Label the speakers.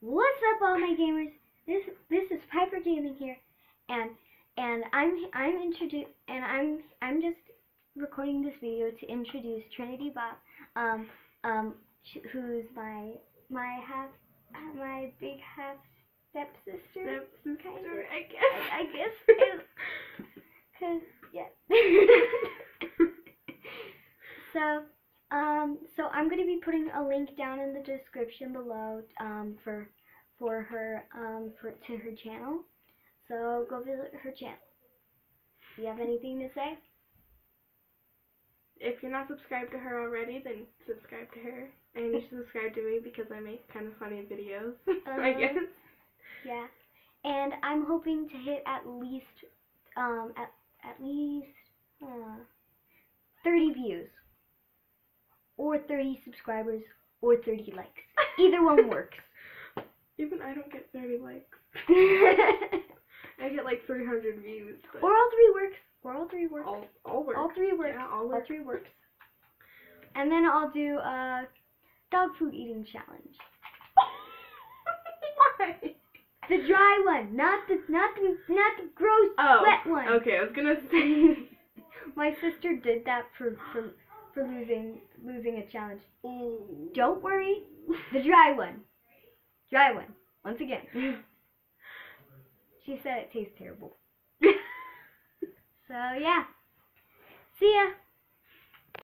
Speaker 1: What's up, all my gamers? This this is Piper Gaming here, and and I'm I'm introduce and I'm I'm just recording this video to introduce Trinity Bopp, um um sh- who's my my half my big half stepsister.
Speaker 2: Stepsister,
Speaker 1: kind of.
Speaker 2: I guess.
Speaker 1: I, I guess. Cause yeah. so um, so I'm going to be putting a link down in the description below um, for for her um, for to her channel. So go visit her channel. Do you have anything to say?
Speaker 2: If you're not subscribed to her already, then subscribe to her. And you should subscribe to me because I make kind of funny videos, I
Speaker 1: Uh-huh.
Speaker 2: guess.
Speaker 1: Yeah. And I'm hoping to hit at least um at at least uh, 30 views or 30 subscribers or 30 likes. Either one works.
Speaker 2: Even I don't get 30 likes. I get like 300 views. But
Speaker 1: all three works. Or all three works.
Speaker 2: all, all work.
Speaker 1: All three works.
Speaker 2: Yeah, all
Speaker 1: all three works. And then I'll do a dog food eating challenge.
Speaker 2: Why?
Speaker 1: The dry one, not the not the not the gross
Speaker 2: Oh,
Speaker 1: wet one.
Speaker 2: okay. I was gonna say.
Speaker 1: My sister did that for for for losing losing a challenge.
Speaker 2: Ooh.
Speaker 1: Don't worry, the dry one. Dry one. Once again. She said it tastes terrible. So yeah. See ya.